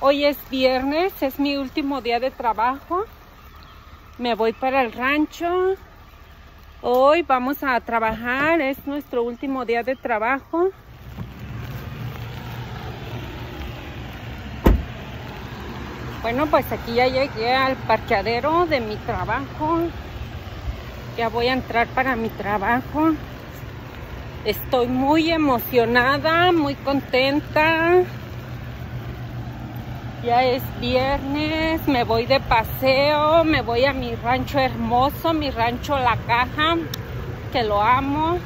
Hoy es viernes, es mi último día de trabajo. Me voy para el rancho. Hoy vamos a trabajar, es nuestro último día de trabajo. Bueno, pues aquí ya llegué al parqueadero de mi trabajo. Ya voy a entrar para mi trabajo. Estoy muy emocionada, muy contenta. Ya es viernes, me voy de paseo, me voy a mi rancho hermoso, mi rancho La Caja, que lo amo.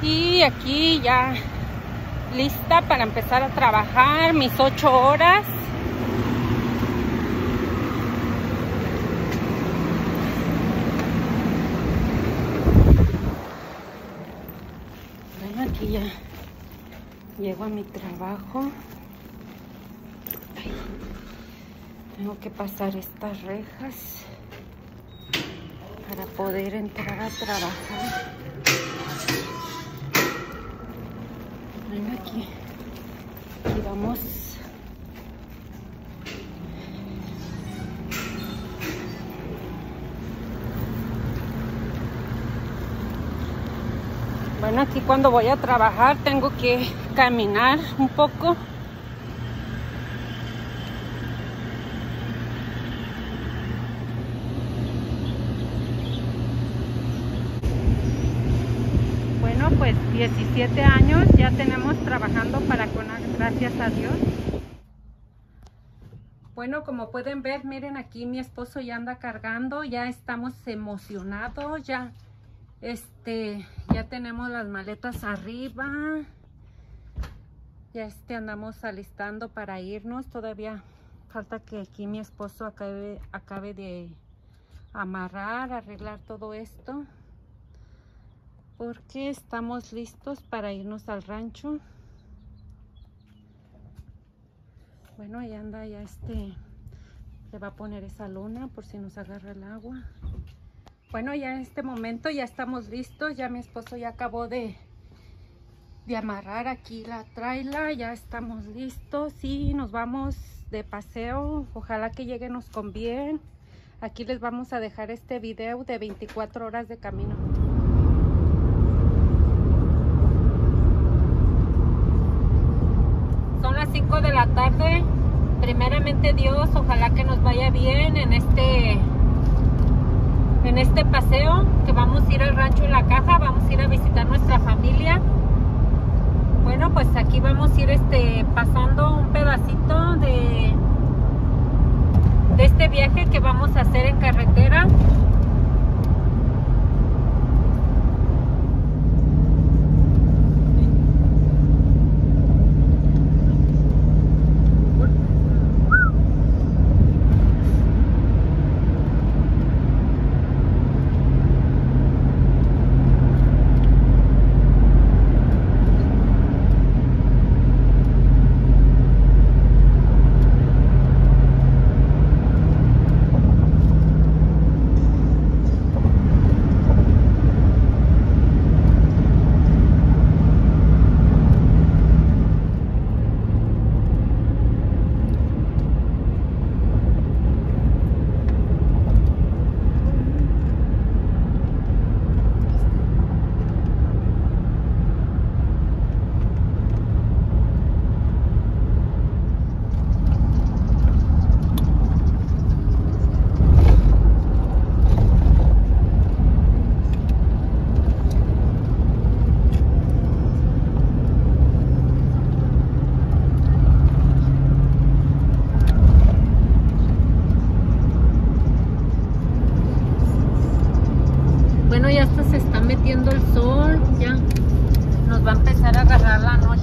Y aquí ya lista para empezar a trabajar mis ocho horas. Bueno, aquí ya llego a mi trabajo. Tengo que pasar estas rejas para poder entrar a trabajar. Ven aquí. Aquí vamos. Bueno, aquí cuando voy a trabajar tengo que caminar un poco pues 17 años ya tenemos trabajando para Conac, gracias a Dios. Bueno, como pueden ver, miren aquí mi esposo ya anda cargando, ya estamos emocionados, ya este, ya tenemos las maletas arriba, ya este andamos alistando para irnos, todavía falta que aquí mi esposo acabe, acabe de amarrar, arreglar todo esto porque estamos listos para irnos al rancho. Bueno, ahí anda ya este, le va a poner esa luna por si nos agarra el agua. Bueno, ya en este momento ya estamos listos, ya mi esposo ya acabó de, de amarrar aquí la traila, ya estamos listos y nos vamos de paseo. Ojalá que lleguenos con bien. Aquí les vamos a dejar este video de 24 horas de camino. Son las 5 de la tarde. Primeramente Dios, ojalá que nos vaya bien en este en este paseo que vamos a ir al rancho La Caja, vamos a ir a visitar nuestra familia. Bueno, pues aquí vamos a ir este pasando un pedacito de de este viaje que vamos a hacer en carretera.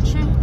吃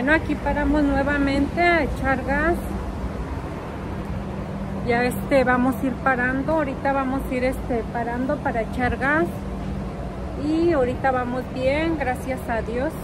Bueno, aquí paramos nuevamente a echar gas. Ya este vamos a ir parando, ahorita vamos a ir este parando para echar gas. Y ahorita vamos bien, gracias a Dios.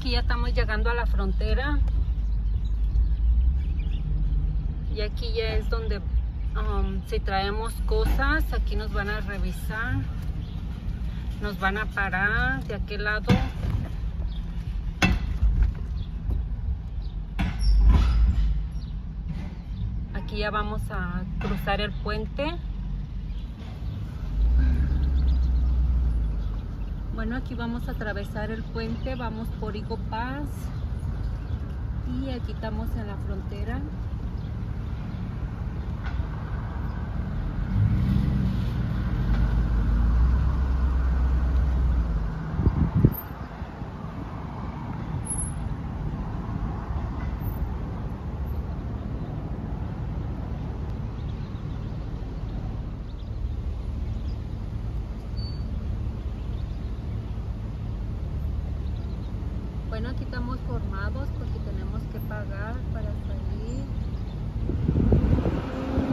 Aquí ya estamos llegando a la frontera. Y aquí ya es donde um, si traemos cosas, aquí nos van a revisar. Nos van a parar de aquel lado. Aquí ya vamos a cruzar el puente. Bueno, aquí vamos a atravesar el puente, vamos por Higo Paz y aquí estamos en la frontera. Bueno, aquí porque tenemos que pagar para salir.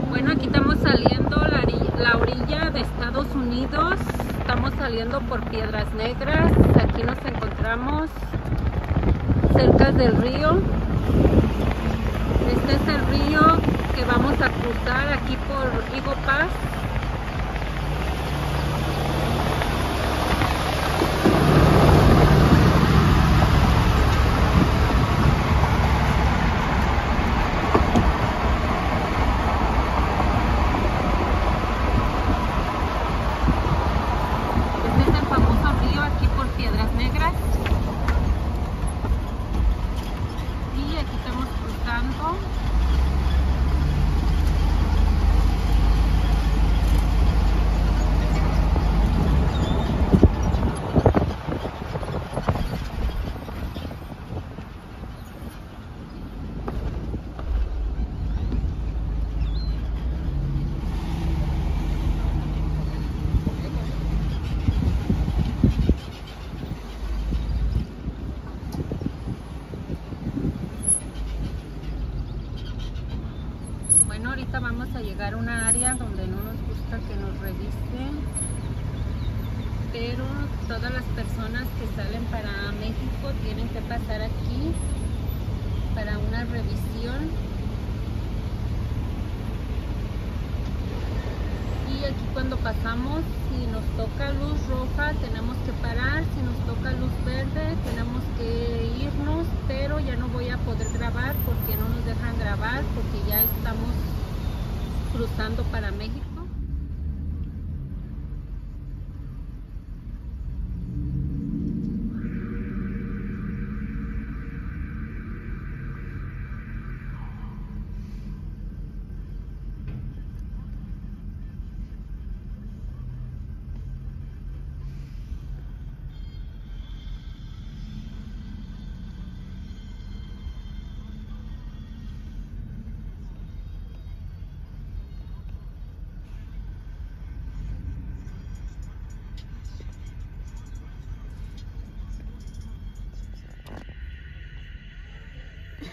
Bueno, aquí estamos saliendo la, la orilla de Estados Unidos. Estamos saliendo por Piedras Negras. Aquí nos encontramos cerca del río. Este es el río que vamos a cruzar aquí por Higo Paz. Este es el famoso río aquí por Piedras Negras. Y aquí estamos cruzando. Bueno, ahorita vamos a llegar a una área donde no nos gusta que nos revisen, pero todas las personas que salen para México tienen que pasar aquí para una Y aquí cuando pasamos, si nos toca luz roja, tenemos que parar, si nos toca luz verde, tenemos que irnos, pero ya no voy a poder grabar porque no nos dejan grabar, porque ya estamos cruzando para México.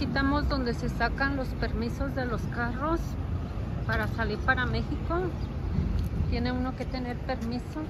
Estamos donde se sacan los permisos de los carros para salir para México. Tiene uno que tener permiso.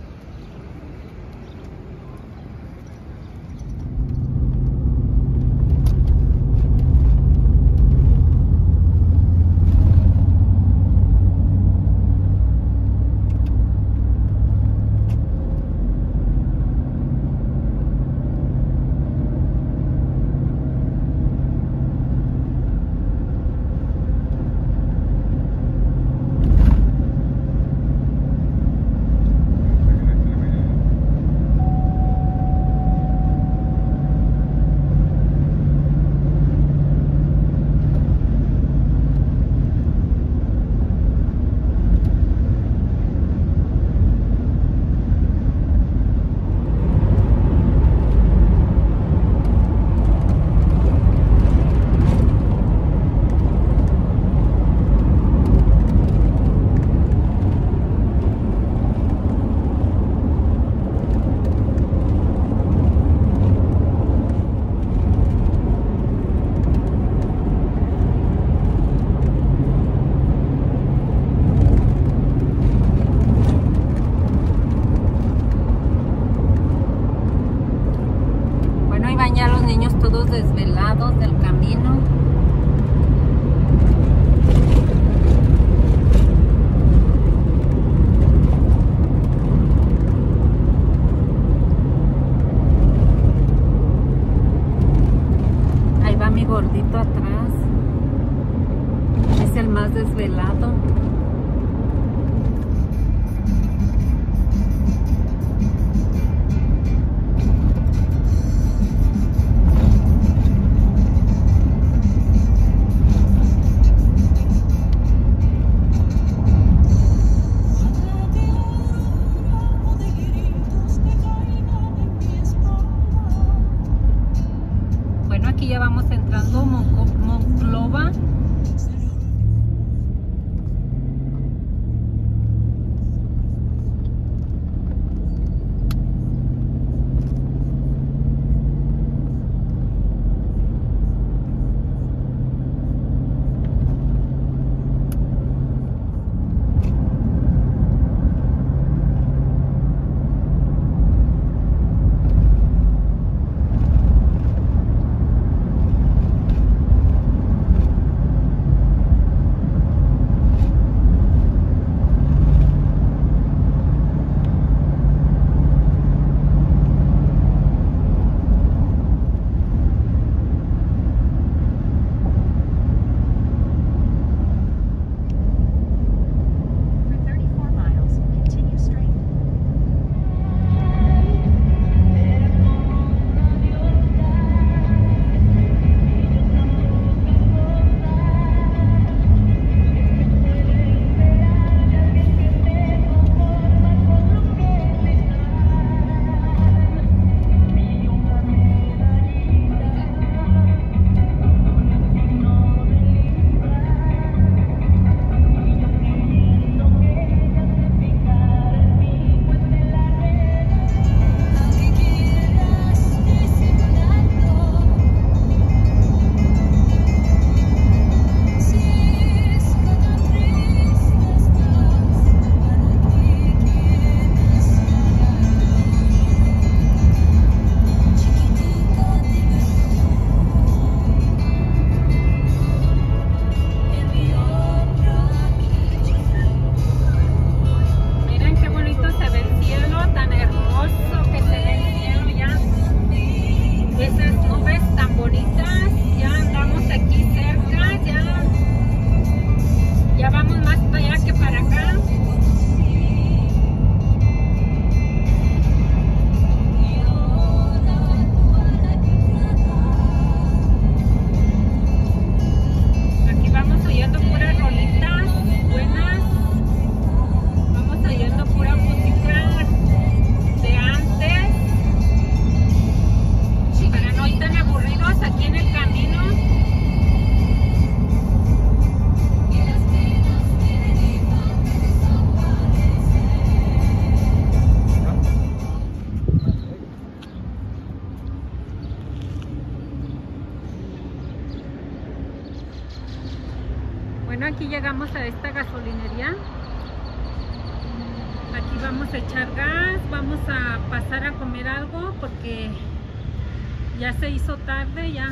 Ya se hizo tarde, ya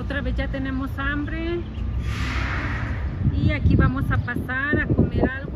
otra vez ya tenemos hambre. Y aquí vamos a pasar a comer algo.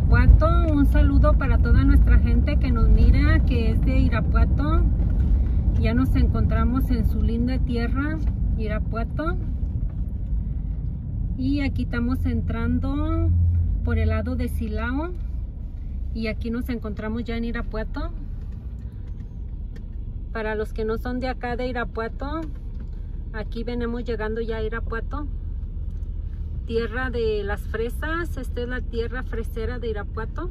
Irapuato. Un saludo para toda nuestra gente que nos mira, que es de Irapuato. Ya nos encontramos en su linda tierra, Irapuato. Y aquí estamos entrando por el lado de Silao. Y aquí nos encontramos ya en Irapuato. Para los que no son de acá de Irapuato, aquí venimos llegando ya a Irapuato. Tierra de las fresas, esta es la tierra fresera de Irapuato.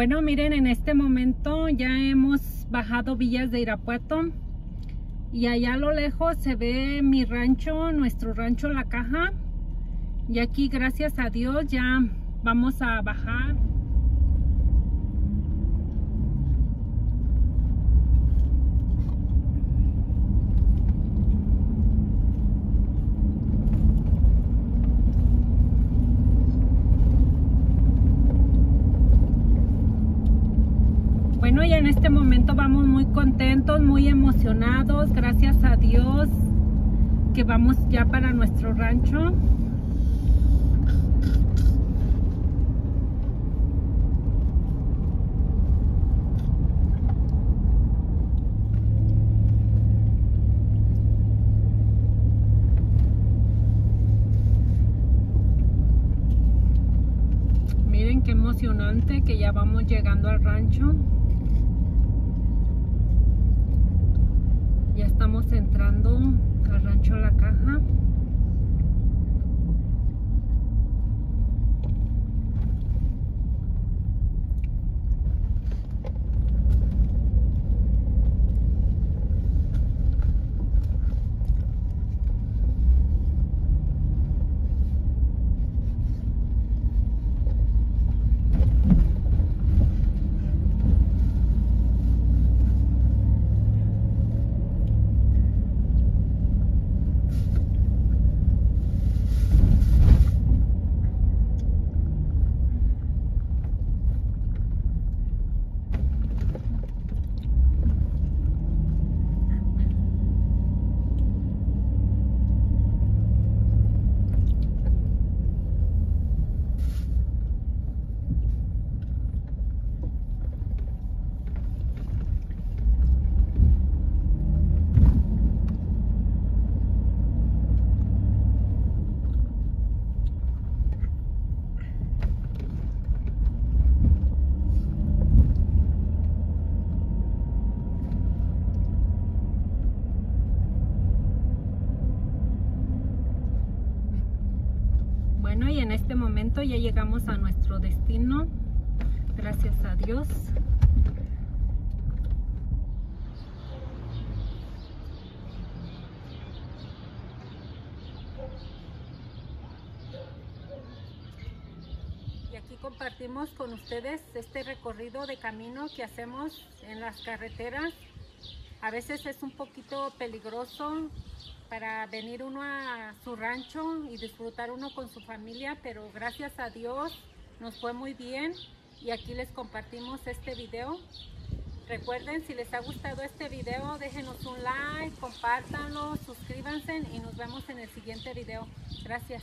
Bueno, miren, en este momento ya hemos bajado Villas de Irapuato y allá a lo lejos se ve mi rancho, nuestro rancho La Caja. Y aquí, gracias a Dios, ya vamos a bajar. Y en este momento vamos muy contentos, muy emocionados, gracias a Dios que vamos ya para nuestro rancho. Miren qué emocionante que ya vamos llegando al rancho. Ya entrando al rancho La Caja. Momento ya llegamos a nuestro destino. Gracias a Dios. Y aquí compartimos con ustedes este recorrido de camino que hacemos en las carreteras. A veces es un poquito peligroso para venir uno a su rancho y disfrutar uno con su familia, pero gracias a Dios nos fue muy bien y aquí les compartimos este video. Recuerden, si les ha gustado este video, déjenos un like, compártanlo, suscríbanse y nos vemos en el siguiente video. Gracias.